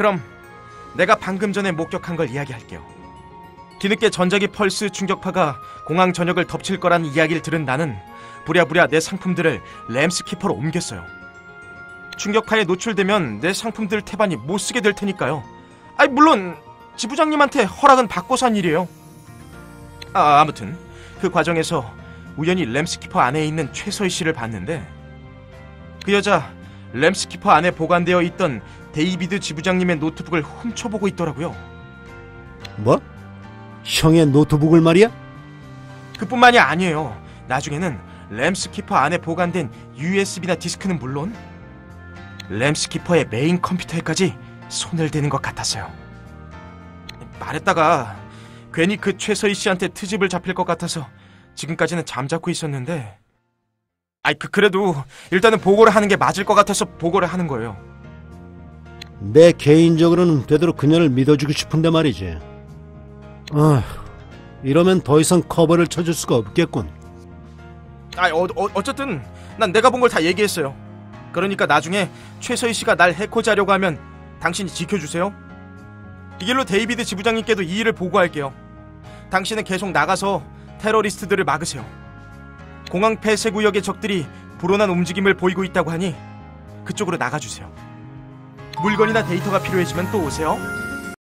그럼 내가 방금 전에 목격한 걸 이야기할게요. 뒤늦게 전자기 펄스 충격파가 공항 전역을 덮칠 거란 이야기를 들은 나는 부랴부랴 내 상품들을 램스키퍼로 옮겼어요. 충격파에 노출되면 내 상품들 태반이 못 쓰게 될 테니까요. 아이 물론 지부장님한테 허락은 받고서 한 일이에요. 아 아무튼 그 과정에서 우연히 램스키퍼 안에 있는 최서희 씨를 봤는데 그 여자 램스키퍼 안에 보관되어 있던 데이비드 지부장님의 노트북을 훔쳐보고 있더라고요. 뭐? 형의 노트북을 말이야? 그뿐만이 아니에요. 나중에는 램스키퍼 안에 보관된 USB나 디스크는 물론 램스키퍼의 메인 컴퓨터에까지 손을 대는 것 같았어요. 말했다가 괜히 그 최서희 씨한테 트집을 잡힐 것 같아서 지금까지는 잠자코 있었는데 아이 그 그래도 일단은 보고를 하는 게 맞을 것 같아서 보고를 하는 거예요. 내 개인적으로는 되도록 그녀를 믿어주고 싶은데 말이지. 아, 이러면 더 이상 커버를 쳐줄 수가 없겠군. 아, 어, 어, 어쨌든 난 내가 본 걸 다 얘기했어요. 그러니까 나중에 최서희 씨가 날 해코지하려고 하면 당신이 지켜주세요. 이 길로 데이비드 지부장님께도 이 일을 보고할게요. 당신은 계속 나가서 테러리스트들을 막으세요. 공항 폐쇄 구역의 적들이 불온한 움직임을 보이고 있다고 하니 그쪽으로 나가주세요. 물건이나 데이터가 필요해지면 또 오세요.